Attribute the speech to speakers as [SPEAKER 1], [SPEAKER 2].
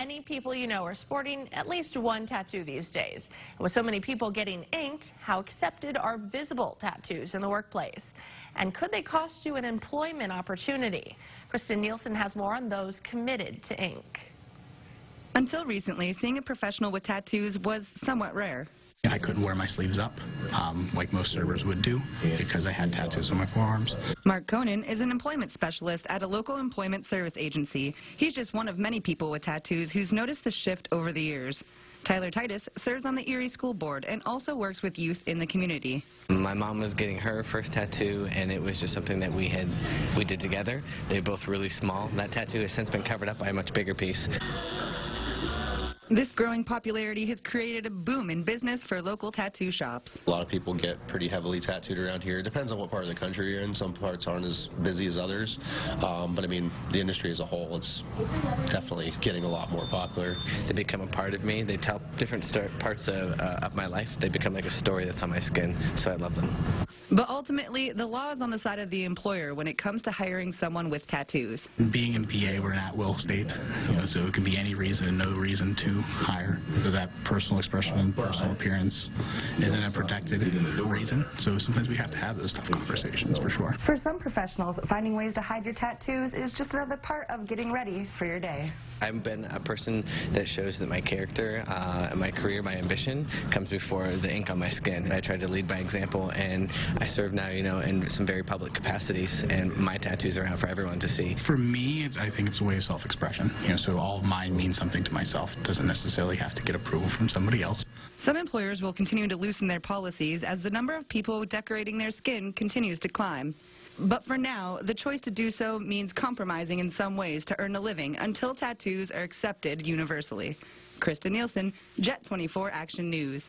[SPEAKER 1] Many people you know are sporting at least one tattoo these days. With so many people getting inked, how accepted are visible tattoos in the workplace? And could they cost you an employment opportunity? Kristen Nielsen has more on those committed to ink.
[SPEAKER 2] Until recently, seeing a professional with tattoos was somewhat rare.
[SPEAKER 3] I couldn't wear my sleeves up um, like most servers would do because I had tattoos on my forearms.
[SPEAKER 2] Mark Conan is an employment specialist at a local employment service agency. He's just one of many people with tattoos who's noticed the shift over the years. Tyler Titus serves on the Erie School Board and also works with youth in the community.
[SPEAKER 4] My mom was getting her first tattoo, and it was just something that we had we did together. They're both really small. That tattoo has since been covered up by a much bigger piece.
[SPEAKER 2] This growing popularity has created a boom in business for local tattoo shops.
[SPEAKER 5] A lot of people get pretty heavily tattooed around here. It depends on what part of the country you're in. Some parts aren't as busy as others. Um, but I mean, the industry as a whole, it's definitely getting a lot more popular.
[SPEAKER 4] They become a part of me. They tell different sto- parts of, uh, of my life. They become like a story that's on my skin, so I love them.
[SPEAKER 2] But ultimately, the law is on the side of the employer when it comes to hiring someone with tattoos.
[SPEAKER 3] Being in PA, we're an at-will state, you know, so it can be any reason and no reason to hire. So that personal expression and personal appearance isn't a protected reason. So sometimes we have to have those tough conversations for sure.
[SPEAKER 6] For some professionals, finding ways to hide your tattoos is just another part of getting ready for your day.
[SPEAKER 4] I've been a person that shows that my character, uh, my career, my ambition comes before the ink on my skin. I try to lead by example, and I serve now, you know, in some very public capacities, and my tattoos are out for everyone to see.
[SPEAKER 3] For me, it's, I think it's a way of self-expression. You know, so all of mine means something to myself. It doesn't necessarily have to get approval from somebody else.
[SPEAKER 2] Some employers will continue to loosen their policies as the number of people decorating their skin continues to climb. But for now, the choice to do so means compromising in some ways to earn a living until tattoos are accepted universally. Kristen Nielsen, Jet 24 Action News.